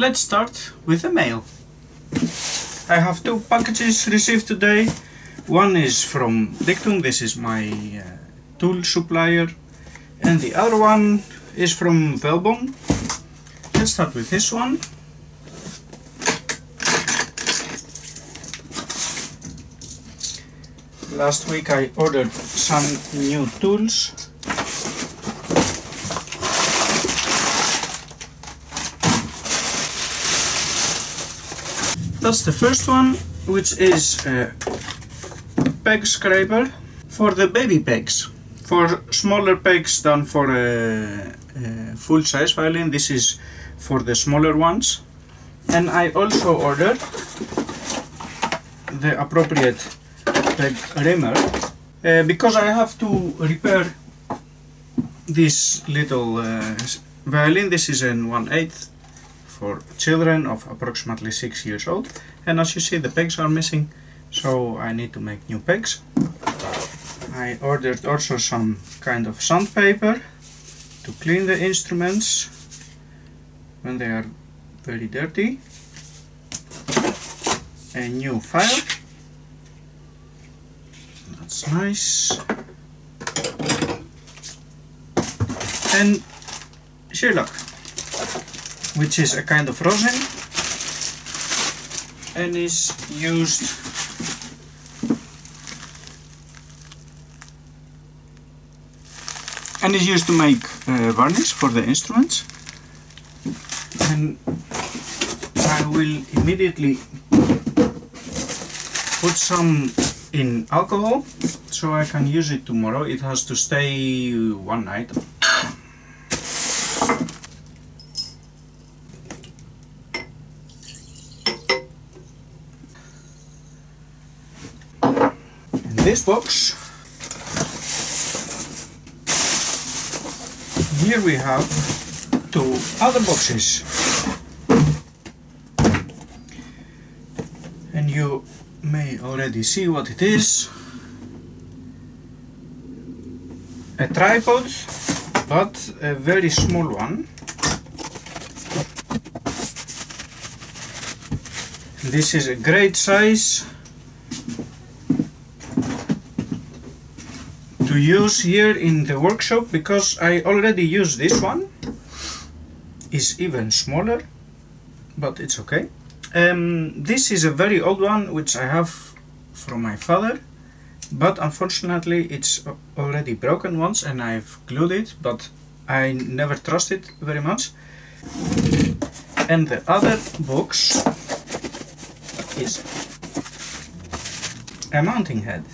let's start with the mail. I have two packages received today. One is from Dictum, this is my uh, tool supplier. And the other one is from Velbon. Let's start with this one. Last week I ordered some new tools That's the first one, which is a peg scraper for the baby pegs. For smaller pegs than for a, a full-size violin, this is for the smaller ones. And I also ordered the appropriate peg reamer uh, because I have to repair this little uh, violin. This is in 1 8 for children of approximately 6 years old and as you see the pegs are missing so I need to make new pegs. I ordered also some kind of sandpaper to clean the instruments when they are very dirty. A new file. That's nice. And shellac which is a kind of rosin and is used and is used to make uh, varnish for the instruments. And I will immediately put some in alcohol so I can use it tomorrow. It has to stay one night this box. Here we have two other boxes. And you may already see what it is. A tripod but a very small one. This is a great size to use here in the workshop because I already use this one. Is even smaller but it's okay. Um, this is a very old one which I have from my father but unfortunately it's already broken once and I've glued it but I never trust it very much. And the other box is a mounting head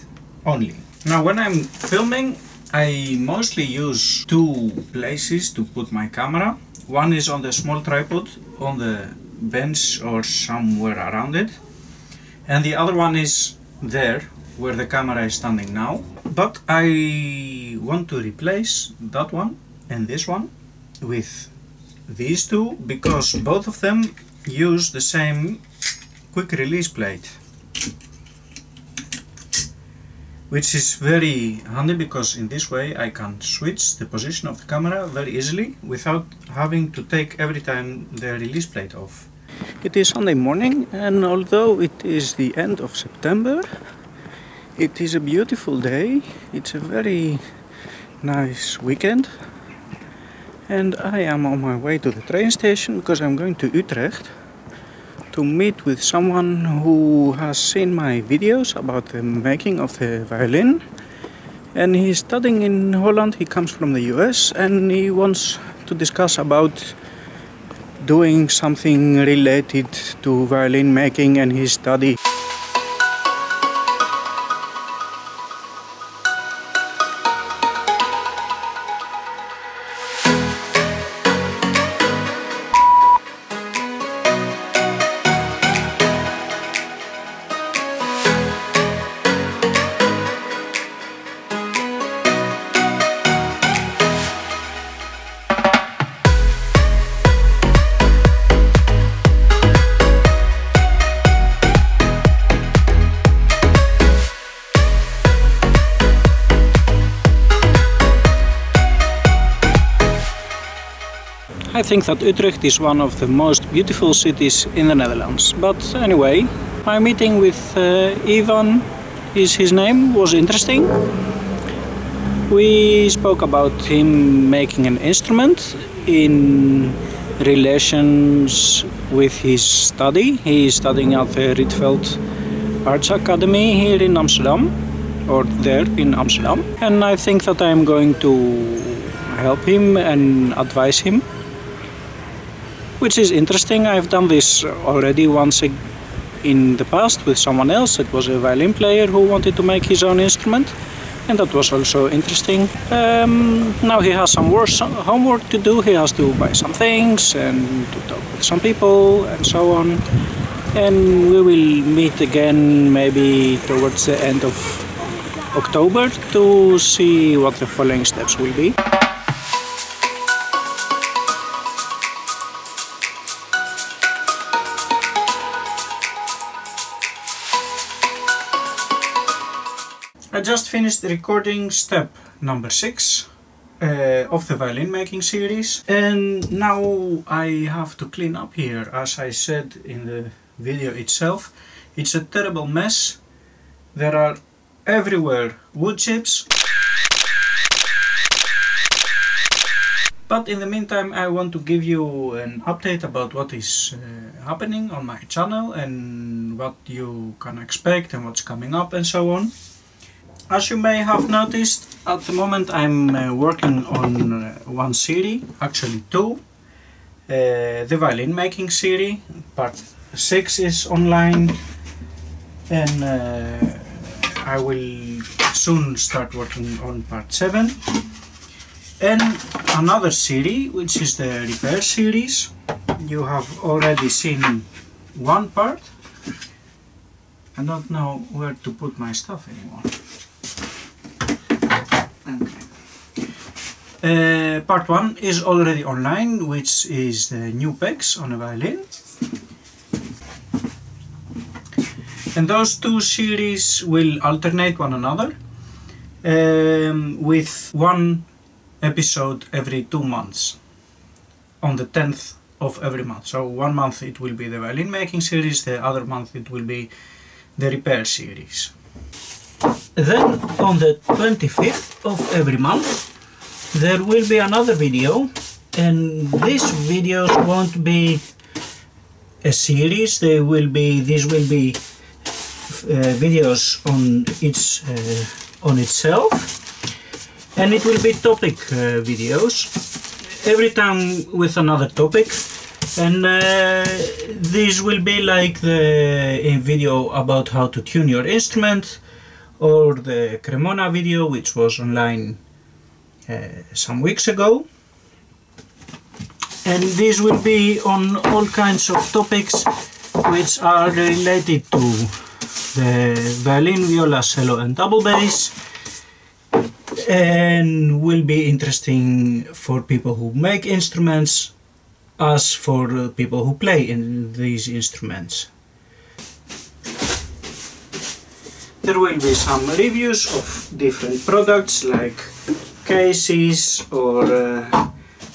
only now when I'm filming I mostly use two places to put my camera. One is on the small tripod on the bench or somewhere around it. And the other one is there where the camera is standing now. But I want to replace that one and this one with these two because both of them use the same quick release plate which is very handy because in this way I can switch the position of the camera very easily without having to take every time the release plate off. It is Sunday morning and although it is the end of September it is a beautiful day, it's a very nice weekend. And I am on my way to the train station because I'm going to Utrecht to meet with someone who has seen my videos about the making of the violin and he's studying in Holland, he comes from the US and he wants to discuss about doing something related to violin making and his study. Think that Utrecht is one of the most beautiful cities in the Netherlands. But anyway, my meeting with uh, Ivan is his name was interesting. We spoke about him making an instrument in relations with his study. He is studying at the Rietveld Arts Academy here in Amsterdam, or there in Amsterdam. And I think that I'm going to help him and advise him, which is interesting. I've done this already once in the past with someone else. It was a violin player who wanted to make his own instrument and that was also interesting. Um, now he has some work, some homework to do. He has to buy some things and to talk with some people and so on. And we will meet again maybe towards the end of October to see what the following steps will be. Finished recording step number 6 uh, of the violin making series. And now I have to clean up here. As I said in the video itself it's a terrible mess. There are everywhere wood chips. But in the meantime I want to give you an update about what is uh, happening on my channel and what you can expect and what's coming up and so on as you may have noticed, at the moment I'm uh, working on uh, one series, actually two. Uh, the violin making series, part 6 is online and uh, I will soon start working on part 7. And another series, which is the repair series. You have already seen one part. I don't know where to put my stuff anymore. Uh, part 1 is already online, which is the new pegs on a violin. And those two series will alternate one another um, with one episode every two months on the 10th of every month. So one month it will be the violin making series, the other month it will be the repair series. Then on the 25th of every month there will be another video and these videos won't be a series. They will be these will be uh, videos on its uh, on itself and it will be topic uh, videos. Every time with another topic and uh, these will be like the video about how to tune your instrument or the Cremona video which was online Uh, some weeks ago and this will be on all kinds of topics which are related to the violin, viola, cello and double bass and will be interesting for people who make instruments as for people who play in these instruments. There will be some reviews of different products like cases or uh,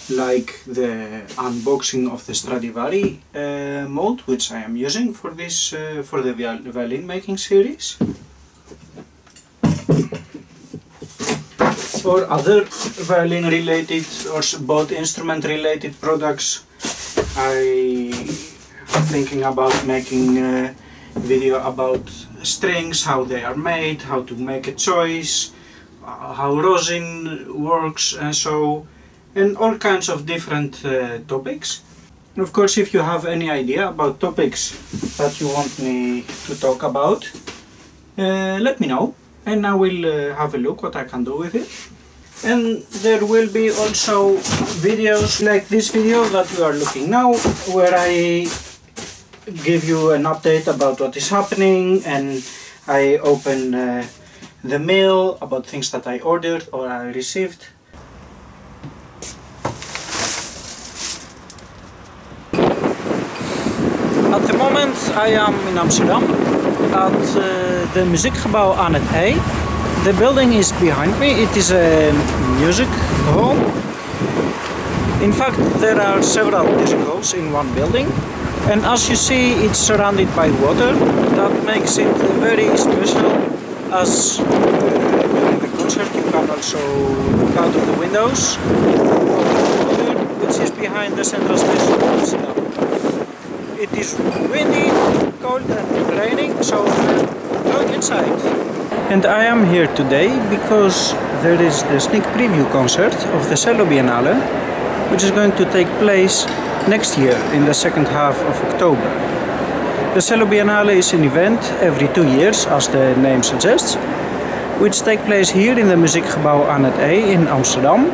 like the unboxing of the Stradivari uh, mode which I am using for this uh, for the violin making series. Or other violin related or both instrument related products I am thinking about making a video about strings, how they are made, how to make a choice uh, how rosin works and so and all kinds of different uh, topics. Of course if you have any idea about topics that you want me to talk about uh, let me know and I will uh, have a look what I can do with it. And there will be also videos like this video that we are looking now where I give you an update about what is happening and I open uh, the mail about things that I ordered or I received. At the moment I am in Amsterdam at uh, the Muziekgebouw aan het IJ. The building is behind me, it is a music hall. In fact, there are several music halls in one building. And as you see it's surrounded by water. That makes it very special as during the concert you can also look out of the windows. Which is behind the central station. It is windy, cold and raining so going inside. And I am here today because there is the sneak preview concert of the Cello Biennale which is going to take place next year in the second half of October. The Cello Biennale is an event every two years, as the name suggests, which take place here in the Muziekgebouw aan het IJ in Amsterdam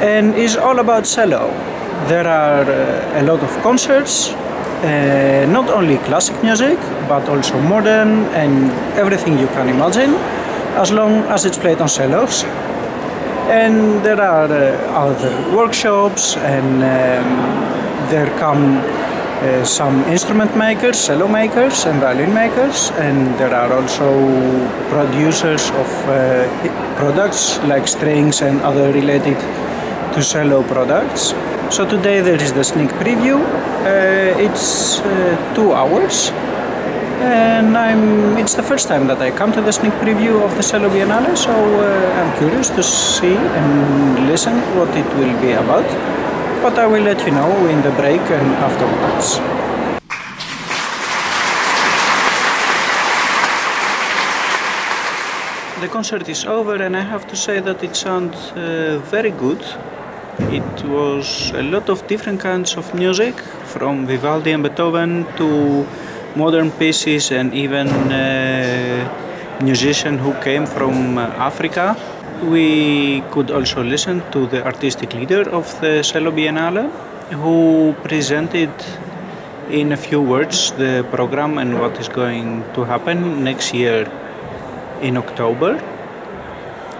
and is all about cello. There are uh, a lot of concerts, uh, not only classic music, but also modern and everything you can imagine, as long as it's played on cellos and there are uh, other workshops and there come uh, some instrument makers, cello makers and violin makers and there are also producers of uh, products like strings and other related to cello products. So today there is the sneak preview, uh, it's two hours and I'm it's the first time that I come to the sneak preview of the Cello Biennale so I'm curious to see and listen what it will be about but I will let you know in the break and afterwards. The concert is over and I have to say that it sounds uh, very good. It was a lot of different kinds of music from Vivaldi and Beethoven to modern pieces and even uh, musicians who came from uh, Africa. We could also listen to the artistic leader of the Cello Biennale who presented in a few words the program and what is going to happen next year in October.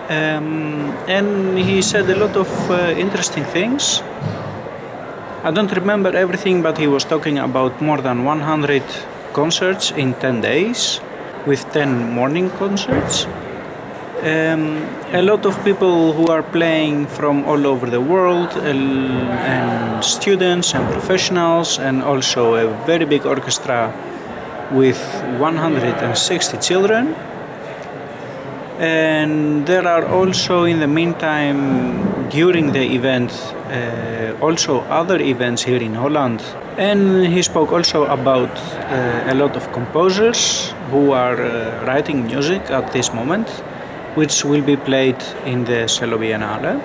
Um, and he said a lot of uh, interesting things. I don't remember everything, but he was talking about more than 100 concerts in 10 days with 10 morning concerts. Um, a lot of people who are playing from all over the world and, and students and professionals and also a very big orchestra with 160 children. And there are also in the meantime during the event uh, also other events here in Holland. And he spoke also about uh, a lot of composers who are uh, writing music at this moment which will be played in the Cello Biennale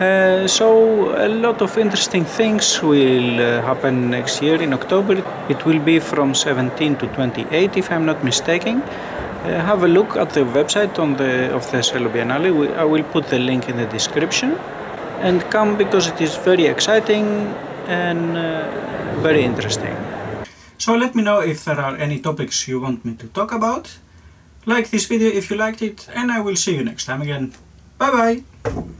uh, so a lot of interesting things will uh, happen next year in October. It will be from 17 to 28 if I'm not mistaken. Uh, have a look at the website on the, of the Cello Biennale. We, I will put the link in the description. And come because it is very exciting and uh, very interesting. So let me know if there are any topics you want me to talk about. Like this video if you liked it and I will see you next time again. Bye bye!